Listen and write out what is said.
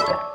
step.